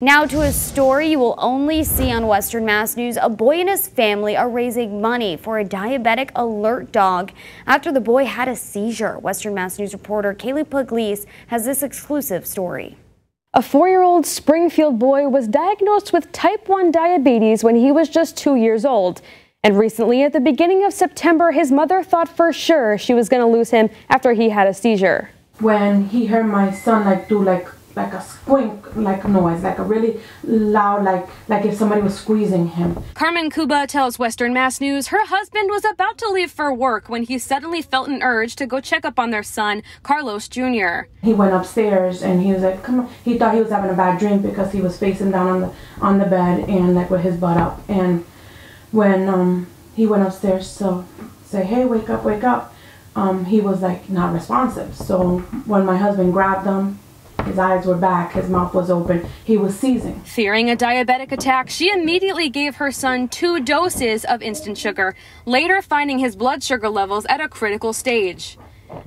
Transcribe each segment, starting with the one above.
Now to a story you will only see on Western Mass News. A boy and his family are raising money for a diabetic alert dog after the boy had a seizure. Western Mass News reporter Kaylee Pugliese has this exclusive story. A four-year-old Springfield boy was diagnosed with type 1 diabetes when he was just two years old. And recently, at the beginning of September, his mother thought for sure she was going to lose him after he had a seizure. When he heard my son like do like like a squink like noise, like a really loud, like like if somebody was squeezing him. Carmen Cuba tells Western Mass News her husband was about to leave for work when he suddenly felt an urge to go check up on their son, Carlos Jr. He went upstairs and he was like, "Come on." He thought he was having a bad dream because he was facing down on the on the bed and like with his butt up. And when um he went upstairs to say, "Hey, wake up, wake up." Um, he was like not responsive. So when my husband grabbed him his eyes were back, his mouth was open, he was seizing. Fearing a diabetic attack, she immediately gave her son two doses of instant sugar, later finding his blood sugar levels at a critical stage.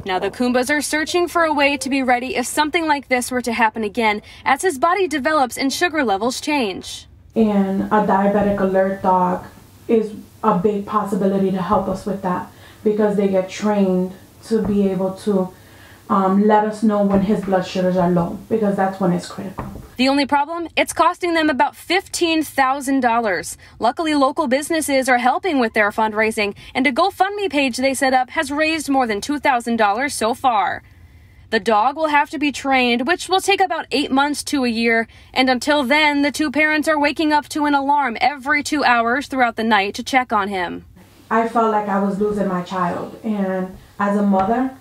Now the Kumbas are searching for a way to be ready if something like this were to happen again as his body develops and sugar levels change. And a diabetic alert dog is a big possibility to help us with that because they get trained to be able to um, let us know when his blood sugars are low because that's when it's critical. The only problem? It's costing them about $15,000. Luckily, local businesses are helping with their fundraising, and a GoFundMe page they set up has raised more than $2,000 so far. The dog will have to be trained, which will take about eight months to a year, and until then, the two parents are waking up to an alarm every two hours throughout the night to check on him. I felt like I was losing my child, and as a mother,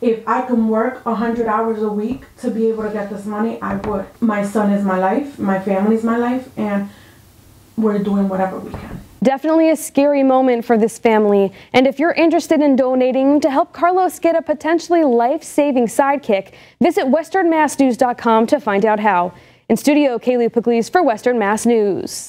if I can work 100 hours a week to be able to get this money, I would. My son is my life, my family is my life, and we're doing whatever we can. Definitely a scary moment for this family. And if you're interested in donating to help Carlos get a potentially life-saving sidekick, visit westernmassnews.com to find out how. In studio, Kaylee Pugliese for Western Mass News.